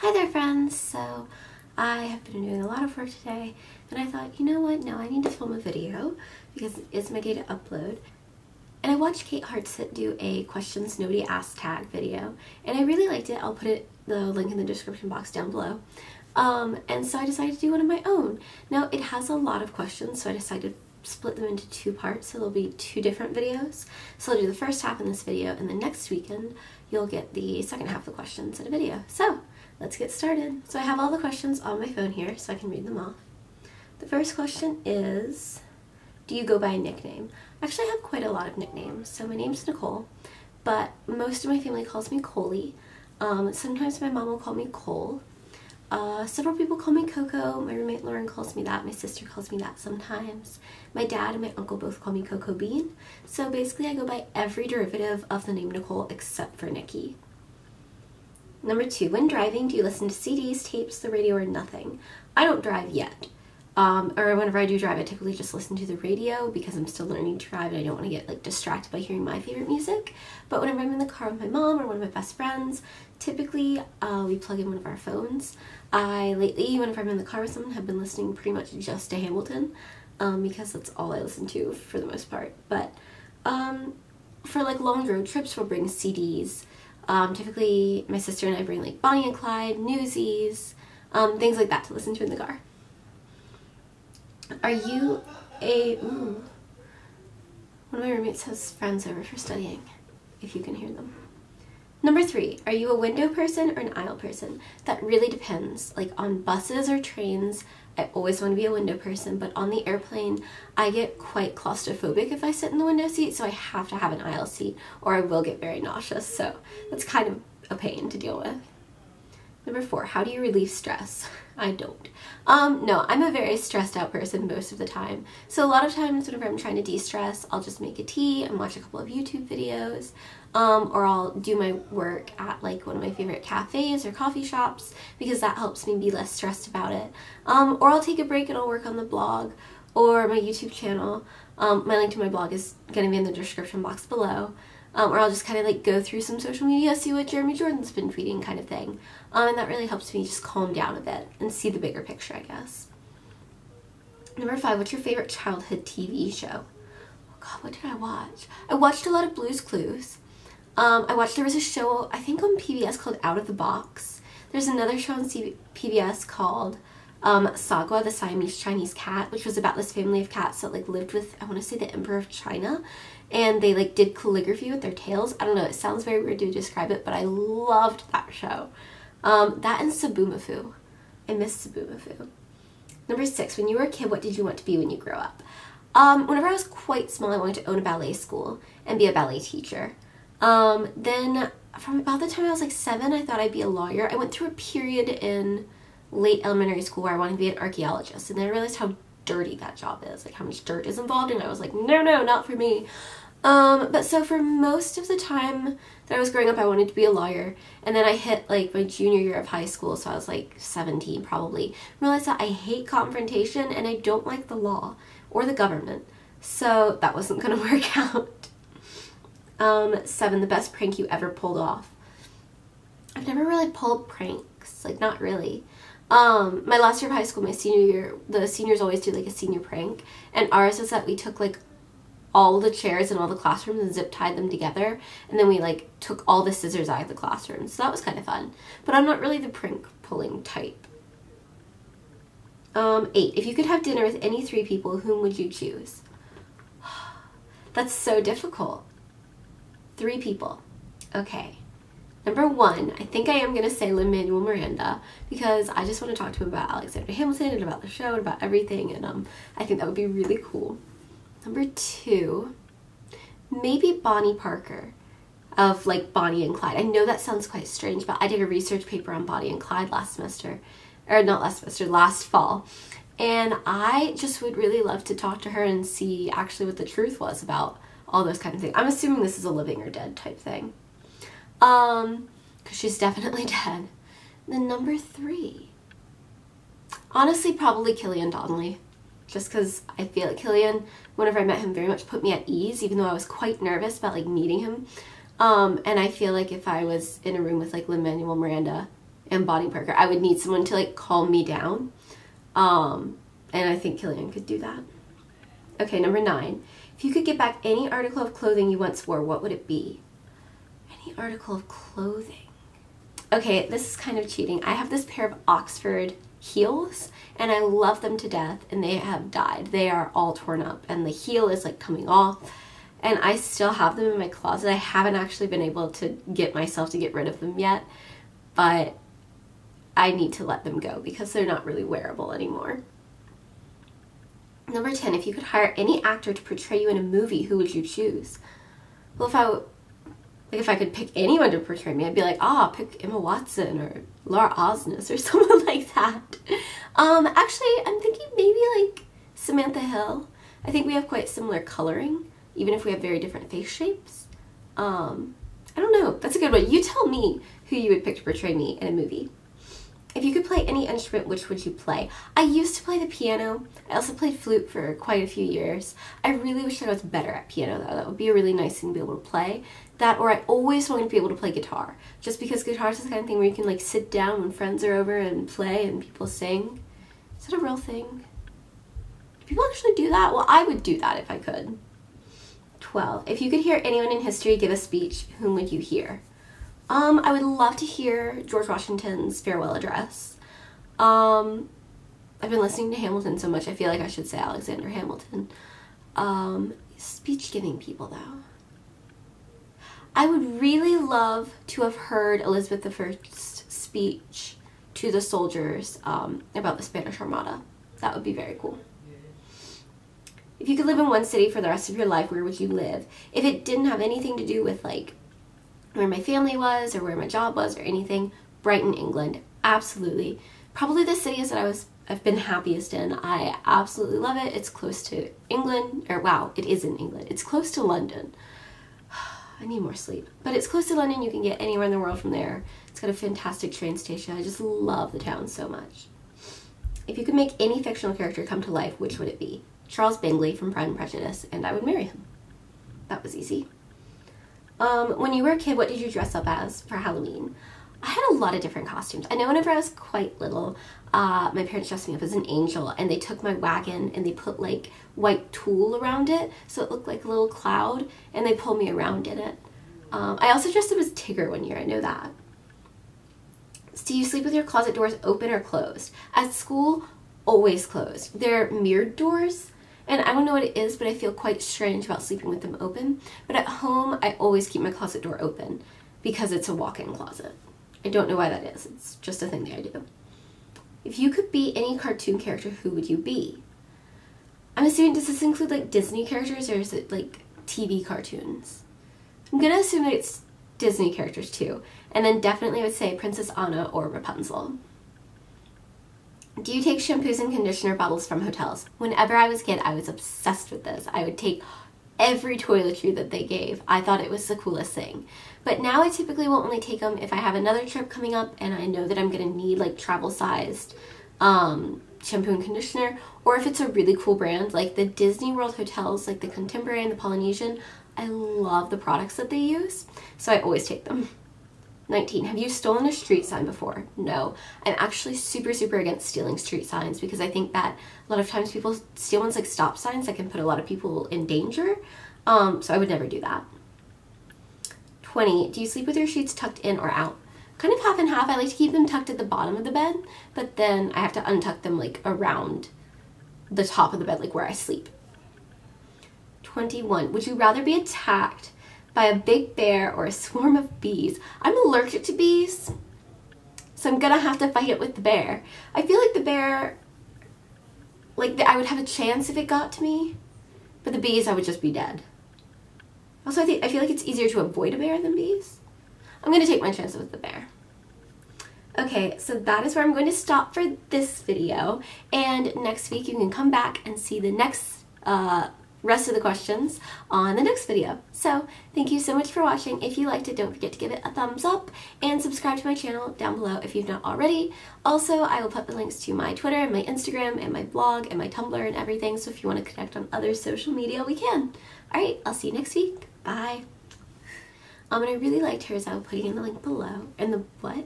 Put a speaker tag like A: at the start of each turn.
A: Hi there friends! So I have been doing a lot of work today and I thought, you know what, no, I need to film a video because it's my day to upload. And I watched Kate Hartsit do a questions nobody asked tag video and I really liked it. I'll put it the link in the description box down below. Um, and so I decided to do one of my own. Now it has a lot of questions so I decided to split them into two parts so there'll be two different videos. So I'll do the first half in this video and then next weekend you'll get the second half of the questions in a video. So let's get started. So I have all the questions on my phone here so I can read them off. The first question is, do you go by a nickname? Actually, I have quite a lot of nicknames. So my name's Nicole, but most of my family calls me Coley. Um, sometimes my mom will call me Cole. Uh, several people call me Coco. My roommate Lauren calls me that. My sister calls me that sometimes. My dad and my uncle both call me Coco Bean. So basically I go by every derivative of the name Nicole except for Nikki. Number two, when driving, do you listen to CDs, tapes, the radio, or nothing? I don't drive yet. Um, or whenever I do drive, I typically just listen to the radio because I'm still learning to drive and I don't want to get like distracted by hearing my favorite music. But whenever I'm in the car with my mom or one of my best friends, typically uh, we plug in one of our phones. I lately, whenever I'm in the car with someone, have been listening pretty much just to Hamilton um, because that's all I listen to for the most part. But um, for like long road trips, we'll bring CDs um, typically, my sister and I bring like Bonnie and Clyde, Newsies, um, things like that to listen to in the car. Are you a... Ooh, one of my roommates has friends over for studying, if you can hear them. Number three, are you a window person or an aisle person? That really depends. Like on buses or trains, I always want to be a window person, but on the airplane, I get quite claustrophobic if I sit in the window seat, so I have to have an aisle seat or I will get very nauseous, so that's kind of a pain to deal with. Number four, how do you relieve stress? I don't. Um, no, I'm a very stressed out person most of the time. So a lot of times whenever I'm trying to de-stress, I'll just make a tea and watch a couple of YouTube videos. Um, or I'll do my work at like one of my favorite cafes or coffee shops because that helps me be less stressed about it. Um, or I'll take a break and I'll work on the blog or my YouTube channel. Um, my link to my blog is going to be in the description box below. Um, or I'll just kind of like go through some social media, see what Jeremy Jordan's been tweeting kind of thing. Um, and that really helps me just calm down a bit and see the bigger picture, I guess. Number five, what's your favorite childhood TV show? Oh God, what did I watch? I watched a lot of Blue's Clues. Um, I watched, there was a show, I think on PBS called Out of the Box. There's another show on C PBS called um, Sagwa, the Siamese Chinese cat, which was about this family of cats that like lived with, I want to say the Emperor of China. And they like did calligraphy with their tails. I don't know, it sounds very weird to describe it, but I loved that show. Um, that and Zoboomafoo. I miss Zoboomafoo. Number six, when you were a kid, what did you want to be when you grow up? Um, whenever I was quite small, I wanted to own a ballet school and be a ballet teacher. Um, then from about the time I was like seven, I thought I'd be a lawyer. I went through a period in late elementary school where I wanted to be an archaeologist and then I realized how dirty that job is, like how much dirt is involved and I was like, no, no, not for me. Um, but so for most of the time that I was growing up, I wanted to be a lawyer. And then I hit like my junior year of high school, so I was like 17 probably, realized that I hate confrontation and I don't like the law or the government. So that wasn't gonna work out. Um, seven, the best prank you ever pulled off. I've never really pulled pranks, like not really. Um, my last year of high school, my senior year, the seniors always do like a senior prank, and ours was that we took like all the chairs in all the classrooms and zip tied them together, and then we like took all the scissors out of the classroom. So that was kind of fun. But I'm not really the prank pulling type. Um, eight, if you could have dinner with any three people, whom would you choose? That's so difficult. Three people. Okay. Number one, I think I am going to say Lin-Manuel Miranda because I just want to talk to him about Alexander Hamilton and about the show and about everything and um, I think that would be really cool. Number two, maybe Bonnie Parker of like Bonnie and Clyde. I know that sounds quite strange, but I did a research paper on Bonnie and Clyde last semester, or not last semester, last fall. And I just would really love to talk to her and see actually what the truth was about all those kind of things. I'm assuming this is a living or dead type thing. Um, because she's definitely dead. Then number three. Honestly, probably Killian Donnelly. Just because I feel like Killian, whenever I met him, very much put me at ease, even though I was quite nervous about like meeting him. Um, and I feel like if I was in a room with like Lin-Manuel Miranda, and Bonnie Parker. I would need someone to like calm me down. Um, and I think Killian could do that. Okay, number nine. If you could get back any article of clothing you once wore, what would it be? Any article of clothing. Okay, this is kind of cheating. I have this pair of Oxford heels and I love them to death and they have died. They are all torn up and the heel is like coming off and I still have them in my closet. I haven't actually been able to get myself to get rid of them yet, but I need to let them go because they're not really wearable anymore. Number 10, if you could hire any actor to portray you in a movie, who would you choose? Well, if I like if I could pick anyone to portray me, I'd be like, ah, oh, pick Emma Watson or Laura Osnes or someone like that. Um, actually, I'm thinking maybe like Samantha Hill. I think we have quite similar coloring, even if we have very different face shapes. Um, I don't know. That's a good one. You tell me who you would pick to portray me in a movie. If you could play any instrument, which would you play? I used to play the piano. I also played flute for quite a few years. I really wish I was better at piano though. That would be a really nice thing to be able to play. That or I always wanted to be able to play guitar. Just because guitar is the kind of thing where you can like sit down when friends are over and play and people sing. Is that a real thing? Do people actually do that? Well, I would do that if I could. 12. If you could hear anyone in history give a speech, whom would you hear? Um, I would love to hear George Washington's farewell address. Um, I've been listening to Hamilton so much, I feel like I should say Alexander Hamilton. Um, speech giving people, though. I would really love to have heard Elizabeth I's speech to the soldiers um, about the Spanish Armada. That would be very cool. If you could live in one city for the rest of your life, where would you live? If it didn't have anything to do with like where my family was or where my job was or anything, Brighton, England. Absolutely. Probably the cities that I was I've been happiest in. I absolutely love it. It's close to England, or wow, it is in England. It's close to London. I need more sleep. But it's close to London. You can get anywhere in the world from there. It's got a fantastic train station. I just love the town so much. If you could make any fictional character come to life, which would it be? Charles Bingley from Pride and Prejudice, and I would marry him. That was easy. Um, when you were a kid, what did you dress up as for Halloween? I had a lot of different costumes. I know whenever I was quite little, uh, my parents dressed me up as an angel and they took my wagon and they put like white tulle around it so it looked like a little cloud and they pulled me around in it. Um, I also dressed up as Tigger one year, I know that. Do you sleep with your closet doors open or closed? At school, always closed. They're mirrored doors, and I don't know what it is, but I feel quite strange about sleeping with them open. But at home, I always keep my closet door open because it's a walk-in closet. I don't know why that is. It's just a thing that I do. If you could be any cartoon character, who would you be? I'm assuming, does this include like Disney characters or is it like TV cartoons? I'm gonna assume that it's Disney characters too. And then definitely I would say Princess Anna or Rapunzel. Do you take shampoos and conditioner bottles from hotels? Whenever I was a kid, I was obsessed with this. I would take every toiletry that they gave. I thought it was the coolest thing. But now I typically will only take them if I have another trip coming up and I know that I'm going to need like travel sized um, shampoo and conditioner or if it's a really cool brand like the Disney World hotels like the Contemporary and the Polynesian. I love the products that they use so I always take them. 19. Have you stolen a street sign before? No. I'm actually super, super against stealing street signs because I think that a lot of times people steal ones like stop signs that can put a lot of people in danger. Um, so I would never do that. 20. Do you sleep with your sheets tucked in or out? Kind of half and half. I like to keep them tucked at the bottom of the bed, but then I have to untuck them like around the top of the bed, like where I sleep. 21. Would you rather be attacked by a big bear or a swarm of bees. I'm allergic to bees, so I'm gonna have to fight it with the bear. I feel like the bear, like I would have a chance if it got to me, but the bees I would just be dead. Also, I think I feel like it's easier to avoid a bear than bees. I'm gonna take my chances with the bear. Okay, so that is where I'm going to stop for this video. And next week you can come back and see the next uh, rest of the questions on the next video. So thank you so much for watching. If you liked it, don't forget to give it a thumbs up and subscribe to my channel down below if you've not already. Also, I will put the links to my Twitter and my Instagram and my blog and my Tumblr and everything. So if you want to connect on other social media, we can. All right, I'll see you next week. Bye. Um, and I really liked hers. I will put it in the link below. And the what?